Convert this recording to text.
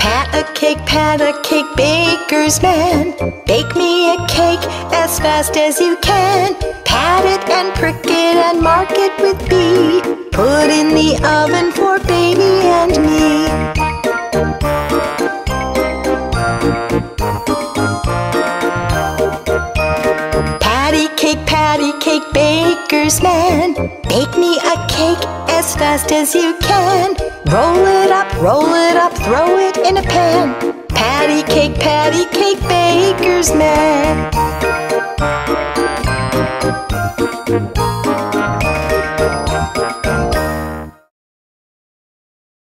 Pat a cake, pat a cake, baker's man. Bake me a cake as fast as you can. Pat it and prick it and mark it with B. Put in the oven for baby and me. Patty cake, patty cake, baker's man. Bake me a cake as fast as you can. Roll it up, roll it up, throw it in a pan. Patty cake, patty cake, baker's man.